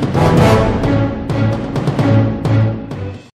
Thank you.